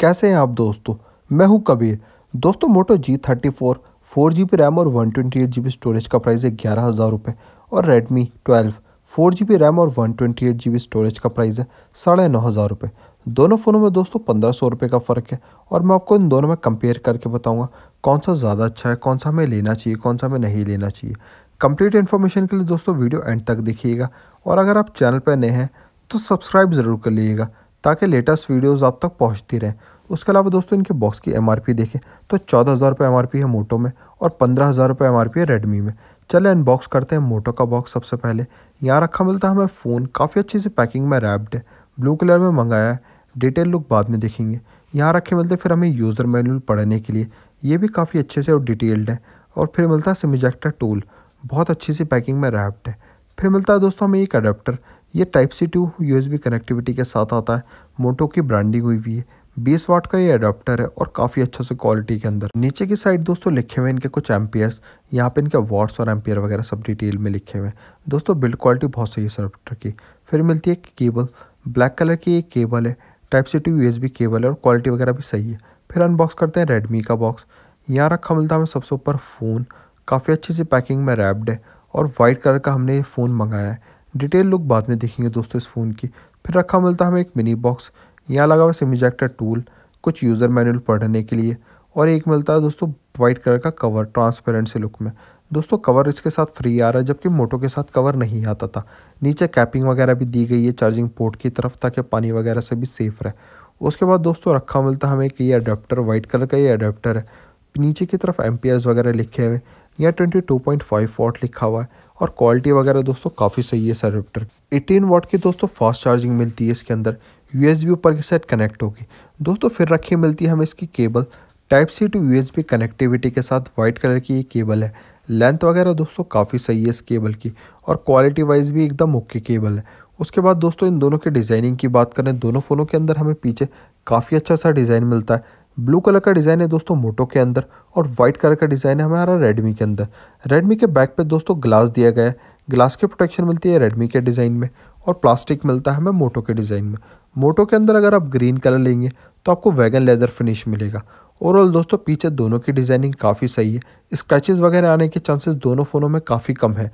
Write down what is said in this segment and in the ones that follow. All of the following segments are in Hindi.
कैसे हैं आप दोस्तों? मैं हूँ कबीर। दोस्तों Moto G thirty four four G B RAM और one twenty eight G B storage का प्राइस है ग्यारह हज़ार रुपये और Redmi twelve four G B RAM और one twenty eight G B storage का प्राइस है साढ़े नौ हज़ार रुपये दोनों फ़ोनों में दोस्तों पंद्रह सौ रुपये का फ़र्क है और मैं आपको इन दोनों में कंपेयर करके बताऊँगा कौन सा ज़्यादा अच्छा है, कौन सा हमें लेना चाहिए, कौन सा हमें नहीं लेना चाहिए। कंप्लीट इन्फॉर्मेशन के लिए दोस्तों वीडियो एंड तक देखिएगा और अगर आप चैनल पर नए हैं तो सब्सक्राइब ज़रूर कर लीजिएगा। ताकि लेटेस्ट वीडियोज़ आप तक पहुँचती रहें। उसके अलावा दोस्तों, इनके बॉक्स की एमआरपी देखें। तो चौदह हज़ार रुपये एम है मोटो में और पंद्रह हज़ार रुपये एम है रेडमी में। चले अनबॉक्स करते हैं मोटो का बॉक्स सबसे पहले। यहाँ रखा मिलता है हमें फ़ोन काफ़ी अच्छी सी पैकिंग में रैप्ड है। ब्लू कलर में मंगाया है। डिटेल लुक बाद में देखेंगे। यहाँ रखे मिलते फिर हमें यूज़र मैनुअल पढ़ने के लिए। ये भी काफ़ी अच्छे से और डिटेल्ड है। और फिर मिलता है सिमिजेक्टर टूल बहुत अच्छी सी पैकिंग में रैप्ड है। फिर मिलता है दोस्तों हमें एक अडेप्टर ये type C to USB connectivity के साथ आता है। मोटो की ब्रांडिंग हुई हुई है। बीस वाट का ये अडाप्टर है और काफ़ी अच्छा से क्वालिटी के अंदर। नीचे की साइड दोस्तों लिखे हुए इनके कुछ एम्पियर्स यहाँ पे इनके वाट्स और एम्पियर वगैरह सब डिटेल में लिखे हुए हैं। दोस्तों बिल्ड क्वालिटी बहुत सही है इस अडाप्टर की। फिर मिलती है केबल ब्लैक कलर की एक केबल है। Type C to USB cable है और क्वालिटी वगैरह भी सही है। फिर अनबॉक्स करते हैं रेडमी का बॉक्स यहाँ रखा मिलता है हमें सबसे ऊपर फ़ोन काफ़ी अच्छी सी पैकिंग में रैप्ड है और वाइट कलर का हमने ये फ़ोन मंगाया है। डिटेल लुक बाद में देखेंगे दोस्तों इस फ़ोन की। फिर रखा मिलता है हमें एक मिनी बॉक्स। यहाँ लगा हुआ सिमिजेक्टर टूल, कुछ यूज़र मैनुअल पढ़ने के लिए। और एक मिलता है दोस्तों वाइट कलर का कवर ट्रांसपेरेंट से लुक में। दोस्तों कवर इसके साथ फ्री आ रहा है, जबकि मोटो के साथ कवर नहीं आता था। नीचे कैपिंग वगैरह भी दी गई है चार्जिंग पोर्ट की तरफ़, ताकि पानी वगैरह से भी सेफ़ रहे। उसके बाद दोस्तों रखा मिलता हमें कि ये अडेप्टर वाइट कलर का ये अडेप्टर है। नीचे की तरफ़ एम्पियर्स वगैरह लिखे हुए यहाँ ट्वेंटी टू पॉइंट फाइव लिखा हुआ है। और क्वालिटी वगैरह दोस्तों काफ़ी सही है सर अडेप्टर एटीन वॉट की दोस्तों फास्ट चार्जिंग मिलती है इसके अंदर। यू एस बी ऊपर के साइड कनेक्ट होगी। दोस्तों फिर रखी मिलती है हमें इसकी cable type C to U S B connectivity के साथ वाइट कलर की ये केबल है। लेंथ वगैरह दोस्तों काफ़ी सही है इस केबल की। और क्वालिटी वाइज भी एकदम ओके केबल है। उसके बाद दोस्तों इन दोनों के डिज़ाइनिंग की बात करें, दोनों फ़ोनों के अंदर हमें पीछे काफ़ी अच्छा सा डिज़ाइन मिलता है। ब्लू कलर का डिज़ाइन है दोस्तों मोटो के अंदर और वाइट कलर का डिज़ाइन है हमारा रेडमी के अंदर। रेडमी के बैक पे दोस्तों ग्लास दिया गया है। ग्लास की प्रोटेक्शन मिलती है रेडमी के डिज़ाइन में और प्लास्टिक मिलता है हमें मोटो के डिज़ाइन में। मोटो के अंदर अगर आप ग्रीन कलर लेंगे तो आपको वैगन लेदर फिनिश मिलेगा। ओवरऑल दोस्तों पीछे दोनों की डिज़ाइनिंग काफ़ी सही है। स्क्रैचेज़ वगैरह आने के चांसेस दोनों फ़ोनों में काफ़ी कम है।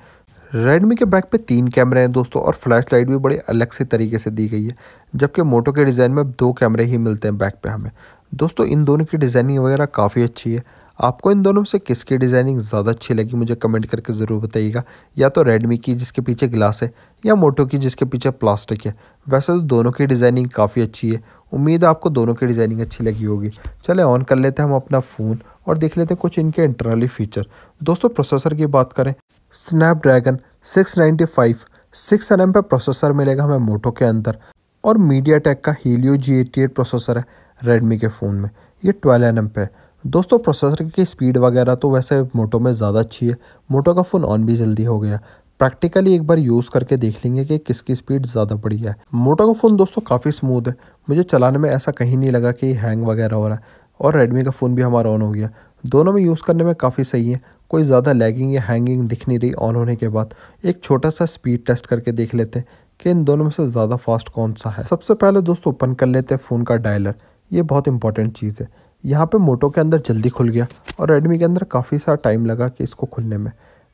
रेडमी के बैक पे तीन कैमरे हैं दोस्तों और फ्लैश लाइट भी बड़े अलग से तरीके से दी गई है। जबकि मोटो के डिज़ाइन में दो कैमरे ही मिलते हैं बैक पे हमें। दोस्तों, इन दोनों की डिज़ाइनिंग वगैरह काफ़ी अच्छी है। आपको इन दोनों से किसकी डिज़ाइनिंग ज़्यादा अच्छी लगी, मुझे कमेंट करके ज़रूर बताइएगा। या तो रेडमी की, जिसके पीछे ग्लास है, या मोटो की, जिसके पीछे प्लास्टिक है। वैसे तो दोनों की डिज़ाइनिंग काफ़ी अच्छी है। उम्मीद है आपको दोनों की डिज़ाइनिंग अच्छी लगी होगी। चले ऑन कर लेते हैं हम अपना फ़ोन और देख लेते हैं कुछ इनके इंटरनली फीचर दोस्तों प्रोसेसर की बात करें Snapdragon six ninety five six N M पे प्रोसेसर मिलेगा हमें मोटो के अंदर। और मीडिया टेक का हीलियो जी प्रोसेसर है। रेडमी के फ़ोन में। ये ट्वेल्व एन एम पे दोस्तों प्रोसेसर की स्पीड वगैरह तो वैसे मोटो में ज़्यादा अच्छी है। मोटो का फ़ोन ऑन भी जल्दी हो गया। प्रैक्टिकली एक बार यूज़ करके देख लेंगे कि किसकी स्पीड ज़्यादा बढ़िया है। मोटो का फ़ोन दोस्तों काफ़ी स्मूथ है। मुझे चलाने में ऐसा कहीं नहीं लगा कि हैंग वगैरह हो रहा है। और रेडमी का फ़ोन भी हमारा ऑन हो गया। दोनों में यूज़ करने में काफ़ी सही है। कोई ज़्यादा लैगिंग या हैंगिंग दिख नहीं रही ऑन होने के बाद। एक छोटा सा स्पीड टेस्ट करके देख लेते हैं कि इन दोनों में से ज़्यादा फास्ट कौन सा है। सबसे पहले दोस्तों ओपन कर लेते हैं फ़ोन का डायलर ये बहुत इंपॉर्टेंट चीज़ है। यहाँ पे मोटो के अंदर जल्दी खुल गया और रेडमी के अंदर काफ़ी सारा टाइम लगा कि इसको खुलने में।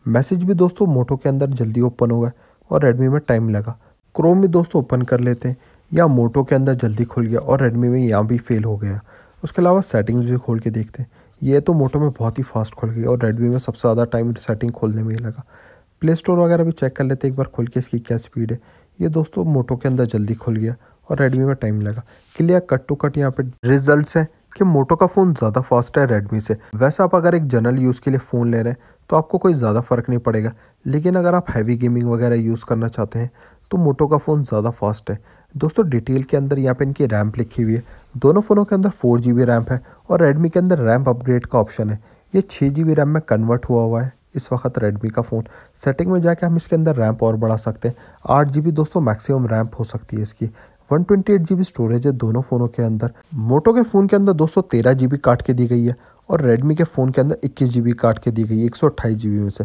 मैसेज भी दोस्तों मोटो के अंदर जल्दी ओपन हो गया और रेडमी में टाइम लगा। क्रोम भी दोस्तों ओपन कर लेते हैं, या मोटो के अंदर जल्दी खुल गया और रेडमी में यहाँ भी फेल हो गया। उसके अलावा सेटिंग्स भी खोल के देखते हैं। ये तो मोटो में बहुत ही फास्ट खुल गई और रेडमी में सबसे ज़्यादा टाइम सेटिंग खोलने में ही लगा। प्ले स्टोर वगैरह भी चेक कर लेते एक बार खोल के इसकी क्या स्पीड है। ये दोस्तों मोटो के अंदर जल्दी खुल गया। और रेडमी में टाइम लगा। क्लियर कट टू कट यहाँ पे रिज़ल्ट हैं कि मोटो का फ़ोन ज़्यादा फास्ट है रेडमी से। वैसे आप अगर एक जनरल यूज़ के लिए फ़ोन ले रहे हैं तो आपको कोई ज़्यादा फ़र्क नहीं पड़ेगा। लेकिन अगर आप हैवी गेमिंग वगैरह यूज़ करना चाहते हैं तो मोटो का फ़ोन ज़्यादा फास्ट है। दोस्तों डिटेल के अंदर यहाँ पे इनकी रैम्प लिखी हुई है। दोनों फ़ोनों के अंदर फोर जी रैम्प है और रेडमी के अंदर रैम्प अपग्रेड का ऑप्शन है। ये छः जी रैम में कन्वर्ट हुआ हुआ है इस वक्त रेडमी का फ़ोन सेटिंग में जाके हम इसके अंदर रैम्प और बढ़ा सकते हैं। आठ जी दोस्तों मैक्सिमम रैम्प हो सकती है इसकी। वन ट्वेंटी स्टोरेज है दोनों फ़ोनों के अंदर। मोटो के फ़ोन के अंदर दो सौ काट के दी गई है और रेडमी के फ़ोन के अंदर इक्कीस जी काट के दी गई है, एक सौ में से।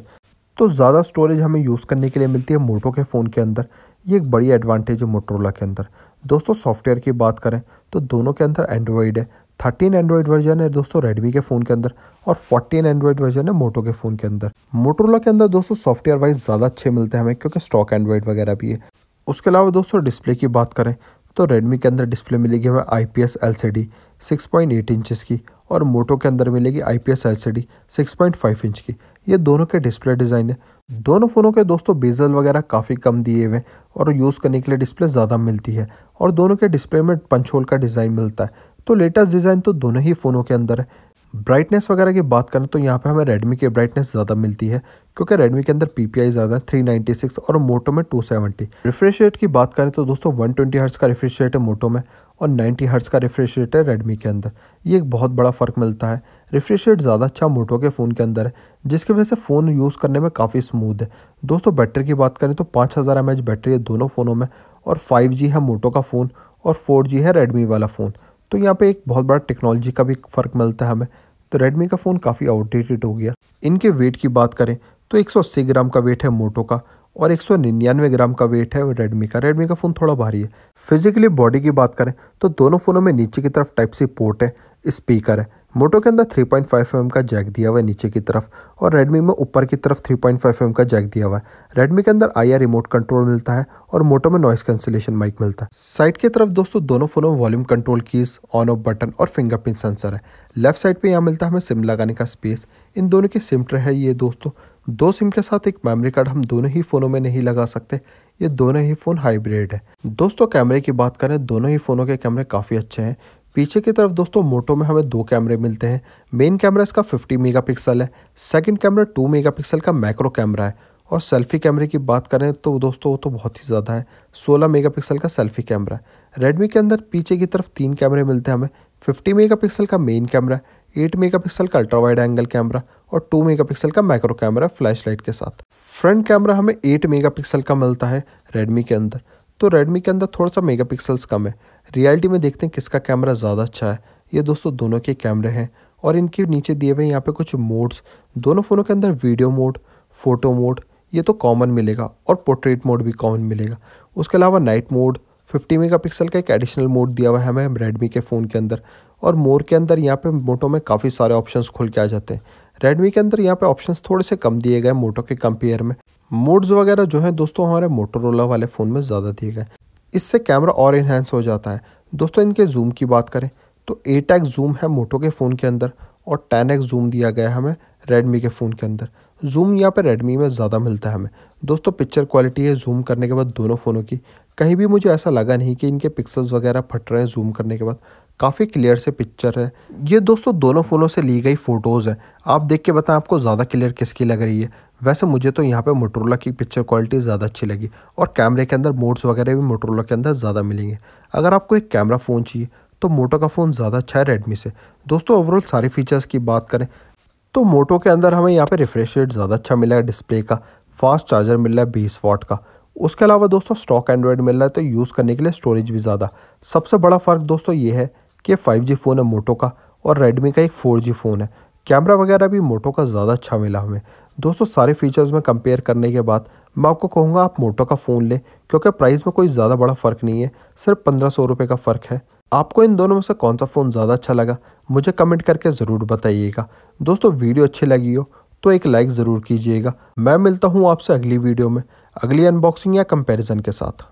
तो ज़्यादा स्टोरेज हमें यूज़ करने के लिए मिलती है मोटो के फ़ोन के अंदर। ये एक बड़ी एडवांटेज है मोटरोला के अंदर। दोस्तों सॉफ्टवेयर की बात करें तो दोनों के अंदर एंड्रॉयड है थर्टीन एंड्रॉयड वर्जन है दोस्तों रेडमी के फ़ोन के अंदर और फोर्टीन एंड्रॉयड वर्जन है मोटो के फ़ोन के अंदर। मोटोरोला के अंदर दोस्तों सॉफ्टवेयर वाइज ज़्यादा अच्छे मिलते हैं हमें क्योंकि स्टॉक एंड्रॉयड वगैरह भी है। उसके अलावा दोस्तों डिस्प्ले की बात करें तो रेडमी के अंदर डिस्प्ले मिलेगी हमें I P S L C D six point eight inches की और मोटो के अंदर मिलेगी I P S L C D six point five inch की। ये दोनों के डिस्प्ले डिज़ाइन है। दोनों फ़ोनों के दोस्तों बेजल वगैरह काफ़ी कम दिए हुए हैं और यूज़ करने के लिए डिस्प्ले ज़्यादा मिलती है और दोनों के डिस्प्ले में पंचोल का डिज़ाइन मिलता है। तो लेटेस्ट डिज़ाइन तो दोनों ही फ़ोनों के अंदर है। ब्राइटनेस वगैरह की बात करें तो यहाँ पे हमें रेडमी की ब्राइटनेस ज़्यादा मिलती है, क्योंकि रेडमी के अंदर पीपीआई ज़्यादा है थ्री नाइन्टी सिक्स और मोटो में टू सेवेंटी रिफ्रेश रेट की बात करें तो दोस्तों वन ट्वेंटी हर्ट्स का रिफ्रेश रेट है मोटो में और नाइन्टी हर्ट्स का रिफ्रेश रेट है रेडमी के अंदर। ये एक बहुत बड़ा फ़र्क मिलता है। रिफ्रेश रेट ज़्यादा अच्छा मोटो के फ़ोन के अंदर है, जिसकी वजह से फ़ोन यूज़ करने में काफ़ी स्मूथ है। दोस्तों बैटरी की बात करें तो पाँच हज़ार बैटरी है दोनों फ़ोनों में और फाइव है मोटो का फ़ोन और फोर है रेडमी वाला फ़ोन तो यहाँ पे एक बहुत बड़ा टेक्नोलॉजी का भी फ़र्क मिलता है हमें। तो रेडमी का फ़ोन काफ़ी आउटडेटेड हो गया। इनके वेट की बात करें तो 180 ग्राम का वेट है मोटो का और एक सौ निन्यानवे ग्राम का वेट है रेडमी का। रेडमी का फ़ोन थोड़ा भारी है। फिजिकली बॉडी की बात करें तो दोनों फ़ोनों में नीचे की तरफ़ टाइप सी पोर्ट है स्पीकर है। मोटो के अंदर 3.5 पॉइंट mm का जैक दिया हुआ है नीचे की तरफ़ और रेडमी में ऊपर की तरफ़ 3.5 पॉइंट mm का जैक दिया हुआ है। रेडमी के अंदर आई रिमोट कंट्रोल मिलता है और मोटो में नॉइस कैंसिलेशन माइक मिलता है। साइड की तरफ़ दोस्तों, दोनों फोनों में volume control keys on off button और फिंगरप्रिंट सेंसर है। लेफ़्ट साइड पर यहाँ मिलता है हमें सिम लगाने का स्पेस इन दोनों की सिम ट्रे है ये दोस्तों। दो सिम के साथ एक मेमोरी कार्ड हम दोनों ही फ़ोनों में नहीं लगा सकते। ये दोनों ही फ़ोन हाइब्रिड है। दोस्तों कैमरे की बात करें, दोनों ही फ़ोनों के कैमरे काफ़ी अच्छे हैं। पीछे की तरफ़ दोस्तों मोटो में हमें दो कैमरे मिलते हैं। मेन कैमरा इसका 50 मेगापिक्सल है। सेकंड कैमरा 2 मेगापिक्सल का मैक्रो कैमरा है। और सेल्फी कैमरे की बात करें तो दोस्तों वो तो बहुत ही ज़्यादा है। 16 मेगापिक्सल का सेल्फी कैमरा है। रेडमी के अंदर पीछे की तरफ़ तीन कैमरे मिलते हैं हमें। 50 मेगापिक्सल का मेन कैमरा एट मेगापिक्सल का अल्ट्रा वाइड एंगल कैमरा और टू मेगापिक्सल का मैक्रो कैमरा फ्लैश लाइट के साथ। फ्रंट कैमरा हमें एट मेगापिक्सल का मिलता है रेडमी के अंदर। तो रेडमी के अंदर थोड़ा सा मेगापिक्सल्स कम है। रियलिटी में देखते हैं किसका कैमरा ज़्यादा अच्छा है। ये दोस्तों दोनों के कैमरे हैं और इनके नीचे दिए हुए यहाँ पे कुछ मोड्स, दोनों फ़ोनों के अंदर वीडियो मोड, फ़ोटो मोड, ये तो कॉमन मिलेगा और पोर्ट्रेट मोड भी कॉमन मिलेगा। उसके अलावा नाइट मोड 50 मेगापिक्सल का एक एडिशनल मोड दिया हुआ है हमें रेडमी के फ़ोन के अंदर और मोर के अंदर यहाँ पे मोटो में काफ़ी सारे ऑप्शंस खुल के आ जाते हैं। रेडमी के अंदर यहाँ पे ऑप्शंस थोड़े से कम दिए गए मोटो के कंपेयर में। मोड्स वगैरह जो हैं दोस्तों हमारे मोटोरोला वाले फ़ोन में ज़्यादा दिए गए। इससे कैमरा और इन्हेंस हो जाता है। दोस्तों, इनके जूम की बात करें तो एट एक्स जूम है मोटो के फ़ोन के अंदर और टेन एक्स जूम दिया गया है हमें रेडमी के फ़ोन के अंदर। जूम यहाँ पर रेडमी में ज़्यादा मिलता है हमें। दोस्तों पिक्चर क्वालिटी है जूम करने के बाद दोनों फ़ोनों की। कहीं भी मुझे ऐसा लगा नहीं कि इनके पिक्सल्स वगैरह फट रहे हैं जूम करने के बाद। काफ़ी क्लियर से पिक्चर है। ये दोस्तों, दोनों फ़ोनों से ली गई फ़ोटोज़ हैं। आप देख के बताएँ आपको ज़्यादा क्लियर किसकी लग रही है। वैसे मुझे तो यहाँ पे मोटरोला की पिक्चर क्वालिटी ज़्यादा अच्छी लगी और कैमरे के अंदर मोड्स वगैरह भी मोटरोला के अंदर ज़्यादा मिलेंगे। अगर आपको एक कैमरा फ़ोन चाहिए तो मोटो का फ़ोन ज़्यादा अच्छा है रेडमी से। दोस्तों ओवरऑल सारे फीचर्स की बात करें तो मोटो के अंदर हमें यहाँ पे रिफ्रेश रेट ज़्यादा अच्छा मिला है डिस्प्ले का फास्ट चार्जर मिल रहा है बीस वाट का। उसके अलावा दोस्तों स्टॉक एंड्रॉयड मिल रहा है तो यूज़ करने के लिए स्टोरेज भी ज़्यादा। सबसे बड़ा फ़र्क दोस्तों ये है कि फाइव फ़ोन है मोटो का और रेडमी का एक फोर फ़ोन है। कैमरा वगैरह भी मोटो का ज़्यादा अच्छा मिला हमें। दोस्तों, सारे फीचर्स में कंपेयर करने के बाद मैं आपको कहूँगा, आप मोटो का फ़ोन लें, क्योंकि प्राइस में कोई ज़्यादा बड़ा फ़र्क नहीं है, सिर्फ़ पंद्रह सौ रुपये का फ़र्क है। आपको इन दोनों में से कौन सा फ़ोन ज़्यादा अच्छा लगा, मुझे कमेंट करके ज़रूर बताइएगा। दोस्तों, वीडियो अच्छी लगी हो तो एक लाइक ज़रूर कीजिएगा। मैं मिलता हूँ आपसे अगली वीडियो में। अगली अनबॉक्सिंग या कंपैरिजन के साथ।